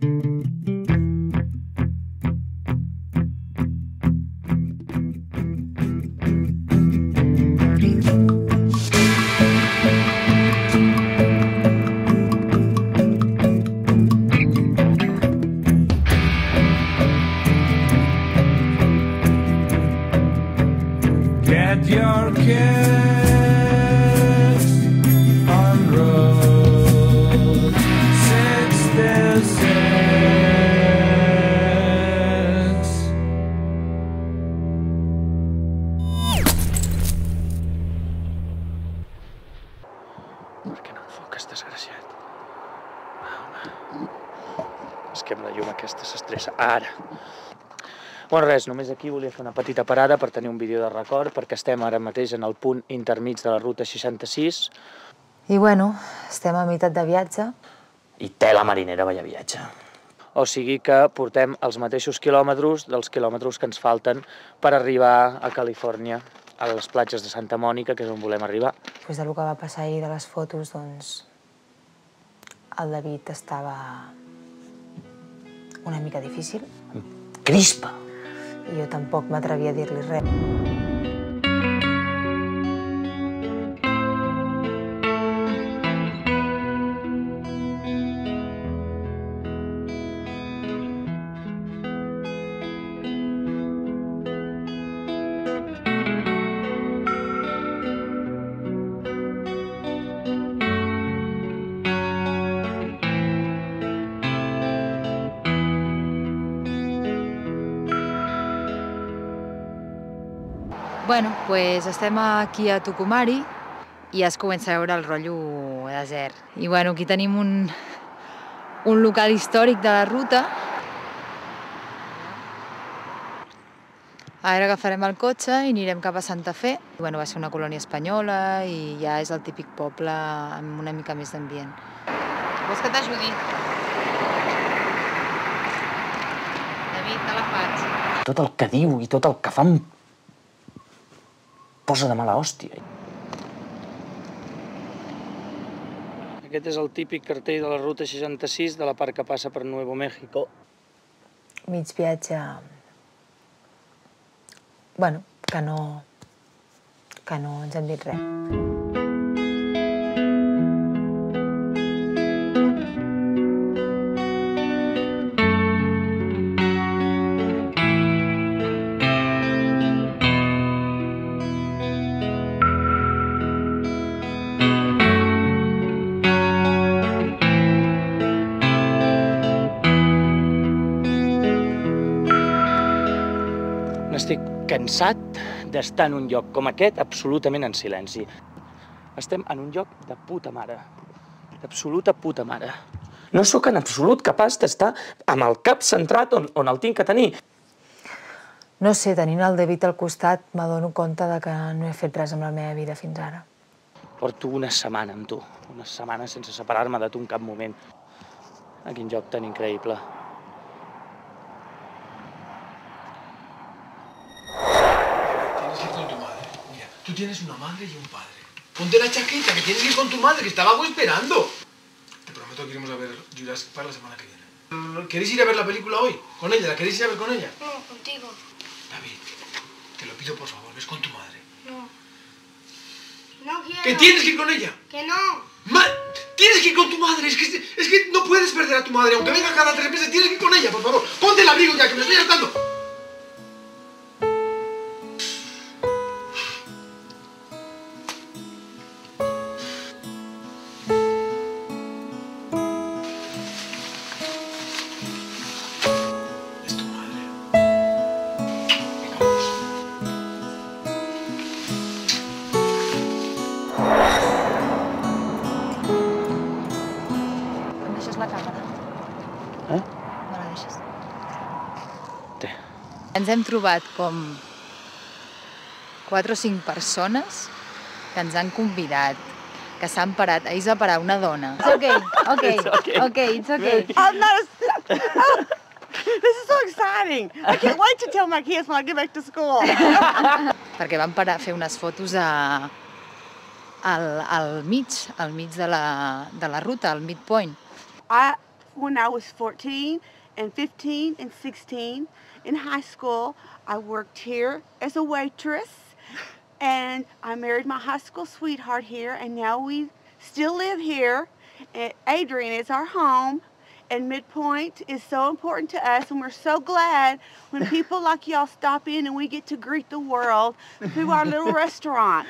Get your kids Ara. Bueno, res, només aquí volia fer una petita parada per tenir un vídeo de record, perquè estem ara mateix en el punt intermig de la ruta 66 I bueno, estem a meitat de viatge. i tela marinera vaya viatge. O sigui que portem els mateixos quilòmetres dels quilòmetres que ens falten per arribar a Califòrnia, a les platges de Santa Mònica, que és on volem arribar. Després del que va passar ahir de les fotos, doncs... El David estava una mica difícil Crispa! jo tampoc m'atrevia a dir-li res. Bueno, pues estem aquí a Tucumari i es comença a veure el rotllo desert. I bueno, aquí tenim un, un local històric de la ruta. Ara agafarem el cotxe i anirem cap a Santa Fe. Bueno, va ser una colònia espanyola i ja és el típic poble amb una mica més d'ambient. Vols que t'ajudi? David, te la faig. Tot el que diu i tot el que fa posa de mala hòstia. Aquest és el típic cartell de la ruta 66 de la part que passa per Nuevo México. Mig viatge... Bueno, que no... que no ens han dit res. Cansat d'estar en un lloc com aquest absolutament en silenci. Estem en un lloc de puta mare. D'absoluta puta mare. No sóc en absolut capaç d'estar amb el cap centrat on, on el tinc que tenir. No sé, tenint el David al costat m'adono compte de que no he fet res amb la meva vida fins ara. Porto una setmana amb tu, una setmana sense separar-me de tu en cap moment. A quin lloc tan increïble. Tú tienes una madre y un padre. Ponte la chaqueta, que tienes que ir con tu madre, que está abajo esperando. Te prometo que iremos a ver Jurassic Park la semana que viene. ¿Queréis ir a ver la película hoy? ¿Con ella? ¿La queréis ir a ver con ella? No, contigo. David, te lo pido por favor, ves con tu madre. No. No quiero. ¡Que tienes que ir con ella! Que no. ¡Ma! ¡Tienes que ir con tu madre! Es que, es que no puedes perder a tu madre. Aunque venga cada tres meses, tienes que ir con ella, por favor. Ponte el abrigo ya, que me estoy hartando. Ens hem trobat com quatre o cinc persones que ens han convidat, que s'han parat. Ahir es va parar una dona. It's okay, okay, It's okay. okay, it's okay. Oh, no. this is so exciting. I can't wait to tell my kids when I get back to school. Perquè vam parar a fer unes fotos a, al, al mig, al mig de la, de la ruta, al midpoint. I when I was 14 and 15 and 16 in high school. I worked here as a waitress and I married my high school sweetheart here and now we still live here. And Adrian is our home and Midpoint is so important to us and we're so glad when people like y'all stop in and we get to greet the world through our little restaurant.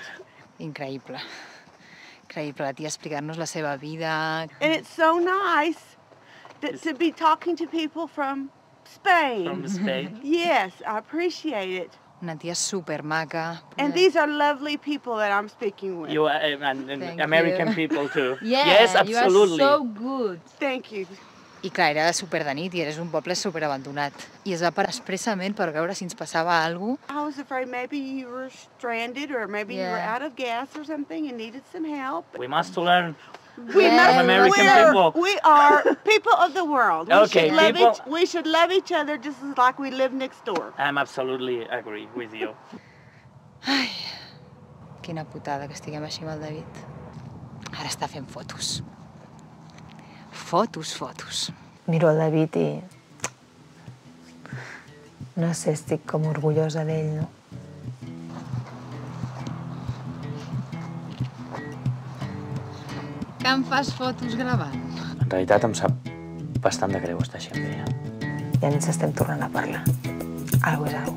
Increïble. Increïble, la tia explicant-nos la seva vida. And it's so nice that, to be talking to people from Spain. From Spain. Yes, I appreciate it. Una tia supermaca. And these are lovely people that I'm speaking with. You are, uh, and, and American you. people too. Yeah, yes, absolutely. You are so good. Thank you. I clar, era super de nit i eres un poble super abandonat. I es va parar expressament per veure si ens passava alguna cosa. I was afraid maybe you were stranded or maybe you were out of gas or something and needed some help. We must learn. We From American we're- people. We are people of the world. We Okay, should love people- each, we should love each other just as like we live next door. I'm absolutely agree with you. Ai, quina putada que estiguem així amb el David. Ara està fent fotos. Fotos, fotos. Miro el David i... No sé, estic com orgullosa d'ell, no? Que em fas fotos gravant? En realitat em sap bastant de greu estar així amb ella. Ja ens estem tornant a parlar. Algo és algo.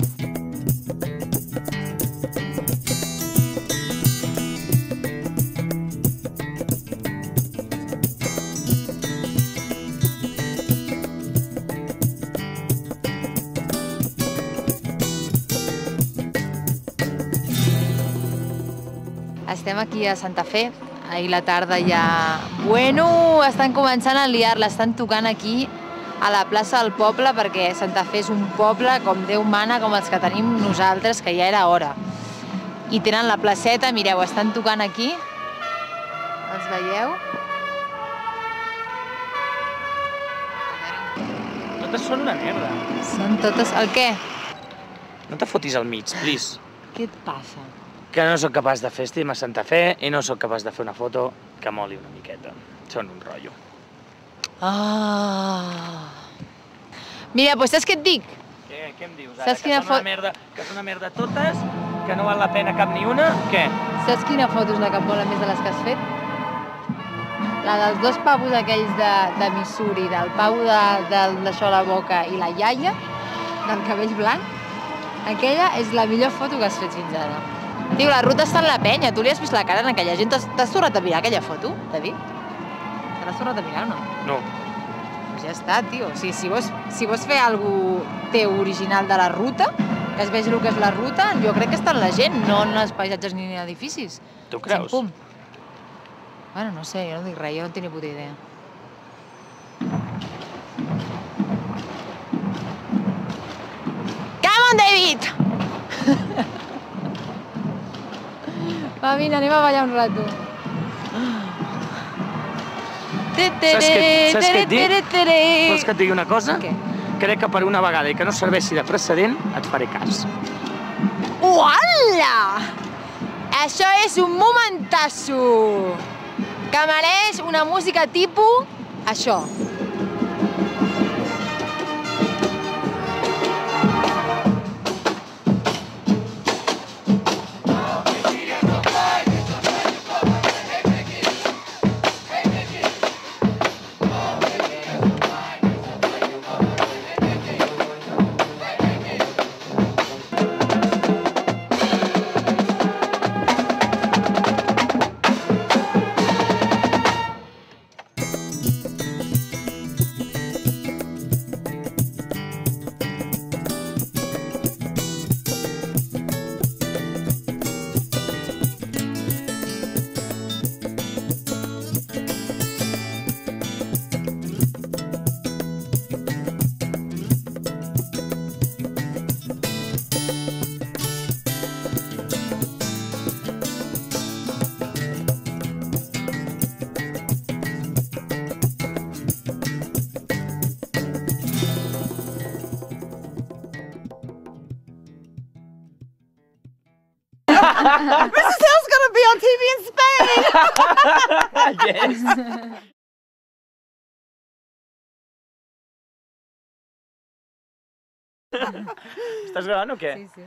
Estem aquí a Santa Fe, ahir la tarda ja... Bueno, estan començant a liar-la, estan tocant aquí a la plaça del poble perquè Santa Fe és un poble com Déu mana, com els que tenim nosaltres, que ja era hora. I tenen la placeta, mireu, estan tocant aquí. Els veieu? Totes són una merda. Són totes... El què? No te fotis al mig, please. Què et passa? Que no sóc capaç de fer estima a Santa Fe i no sóc capaç de fer una foto que moli una miqueta. Són un rotllo. Ah... Mira, doncs saps què et dic? Què, què em dius Saps Que quina són fo- una merda, que són una merda totes, que no val la pena cap ni una? Què? Saps quina foto és la que em mola més de les que has fet? La dels dos pavos aquells de, de Missouri, del pavo de, del d'això a la boca i la iaia, del cabell blanc. Aquella és la millor foto que has fet fins ara. Tio, la ruta està en la penya, tu li has vist la cara a aquella gent. T'has tornat a mirar aquella foto, David? Te l'has tornat a mirar o no? No. Pues ja està, tio. O sigui, si vols, si vols fer alguna teu original de la ruta, que es vegi el que és la ruta, jo crec que està en la gent, no en els paisatges ni en edificis. Tu creus? Pum. Bueno, no sé, jo no dic res, jo no tinc ni puta idea. Come on, David! Va, vine, anem a ballar un rato. Saps què- saps què et dic? Vols que et digui una cosa? Què? Crec que per una vegada i que no serveixi de precedent, et faré cas. Uala! Això és un momentasso! Que mereix una música tipus això. Mrs. Hill's going to be on TV in Spain. yes. ¿Estás grabando o qué? Sí, sí.